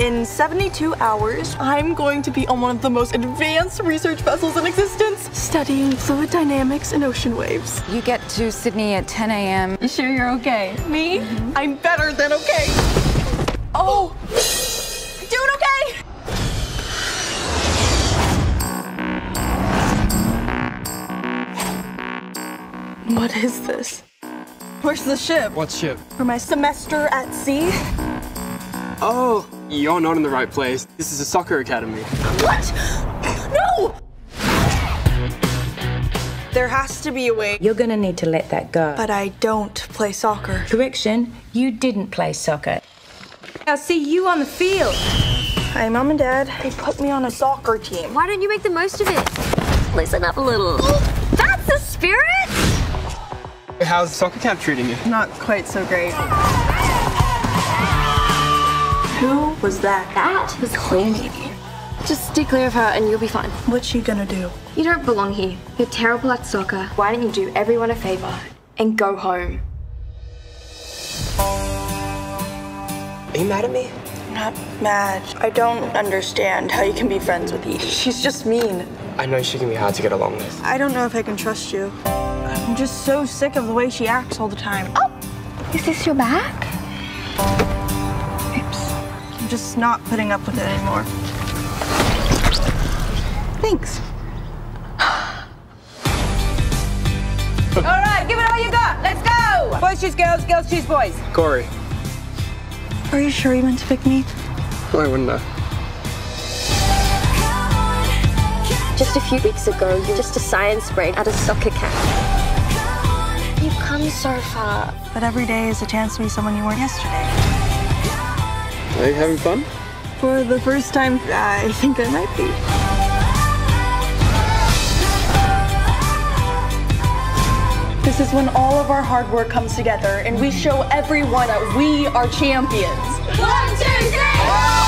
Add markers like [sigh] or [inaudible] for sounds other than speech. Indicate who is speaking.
Speaker 1: In 72 hours, I'm going to be on one of the most advanced research vessels in existence, studying fluid dynamics and ocean waves.
Speaker 2: You get to Sydney at 10 a.m.
Speaker 1: You sure you're okay? Me? I'm better than okay. Oh, doing okay? What is this? Where's the ship?
Speaker 3: What ship?
Speaker 1: For my semester at sea?
Speaker 3: Oh, you're not in the right place. This is a soccer academy.
Speaker 1: What? No! There has to be a way.
Speaker 4: You're gonna need to let that go.
Speaker 1: But I don't play soccer.
Speaker 4: Correction, you didn't play soccer. I'll see you on the field.
Speaker 1: Hi, Mom and Dad. They put me on a soccer team.
Speaker 5: Why don't you make the most of it? Listen up a little. That's the spirit!
Speaker 3: How's soccer camp treating you?
Speaker 1: Not quite so great. Who was that?
Speaker 5: That was Queenie. Just stay clear of her and you'll be fine.
Speaker 1: What's she gonna do?
Speaker 5: You don't belong here. You're terrible at soccer. Why don't you do everyone a favor and go home?
Speaker 3: Are you mad at me?
Speaker 1: I'm not mad. I don't understand how you can be friends with Edie. She's just mean.
Speaker 3: I know she can be hard to get along with.
Speaker 1: I don't know if I can trust you. I'm just so sick of the way she acts all the time.
Speaker 5: Oh! Is this your bag?
Speaker 1: Oops. I'm just not putting up with it anymore. Thanks. [sighs]
Speaker 4: All right, give it all you got. Let's go. Boys choose girls, girls choose boys.
Speaker 3: Corey,
Speaker 1: Are you sure you meant to pick me?
Speaker 3: why wouldn't I?
Speaker 5: Just a few weeks ago, you were just a science brain at a soccer camp. You've come so far.
Speaker 1: But every day is a chance to be someone you weren't yesterday.
Speaker 3: Are you having fun?
Speaker 1: For the first time, I think I might be. This is when all of our hard work comes together and we show everyone that we are champions.
Speaker 5: One, two, three!